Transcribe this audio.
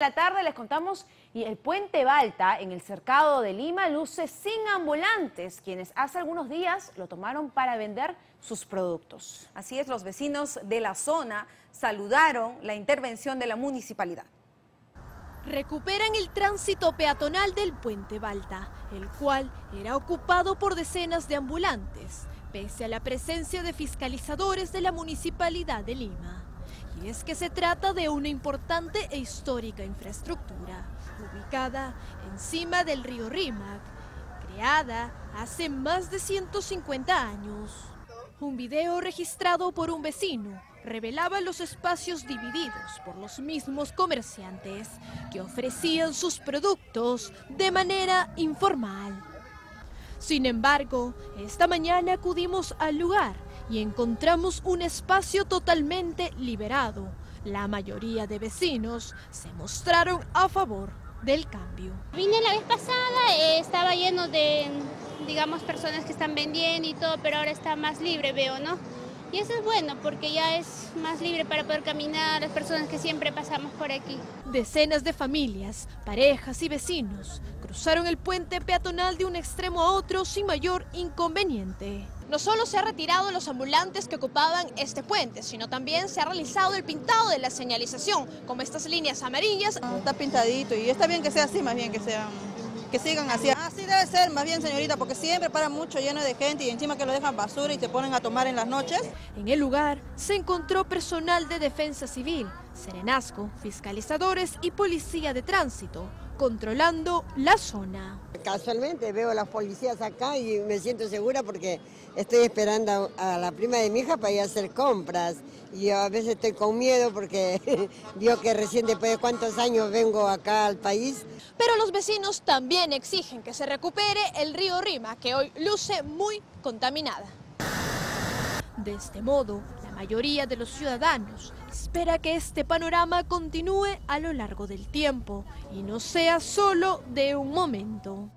la tarde les contamos y el puente Balta en el cercado de Lima luce sin ambulantes, quienes hace algunos días lo tomaron para vender sus productos. Así es, los vecinos de la zona saludaron la intervención de la municipalidad. Recuperan el tránsito peatonal del puente Balta, el cual era ocupado por decenas de ambulantes, pese a la presencia de fiscalizadores de la municipalidad de Lima. Es que se trata de una importante e histórica infraestructura, ubicada encima del río Rímac, creada hace más de 150 años. Un video registrado por un vecino revelaba los espacios divididos por los mismos comerciantes que ofrecían sus productos de manera informal. Sin embargo, esta mañana acudimos al lugar y encontramos un espacio totalmente liberado. La mayoría de vecinos se mostraron a favor del cambio. Vine la vez pasada, eh, estaba lleno de, digamos, personas que están vendiendo y todo, pero ahora está más libre, veo, ¿no? Y eso es bueno porque ya es más libre para poder caminar las personas que siempre pasamos por aquí. Decenas de familias, parejas y vecinos cruzaron el puente peatonal de un extremo a otro sin mayor inconveniente. No solo se ha retirado los ambulantes que ocupaban este puente, sino también se ha realizado el pintado de la señalización, como estas líneas amarillas. Está pintadito y está bien que sea así, más bien que sean que sigan así. Así debe ser, más bien señorita, porque siempre para mucho lleno de gente y encima que lo dejan basura y te ponen a tomar en las noches. En el lugar se encontró personal de defensa civil, serenazgo, fiscalizadores y policía de tránsito, controlando la zona. Casualmente veo a las policías acá y me siento segura porque estoy esperando a la prima de mi hija para ir a hacer compras y a veces estoy con miedo porque vio que recién después de cuántos años vengo acá al país. Pero los vecinos también exigen que se recupere el río Rima, que hoy luce muy contaminada. De este modo, mayoría de los ciudadanos espera que este panorama continúe a lo largo del tiempo y no sea solo de un momento.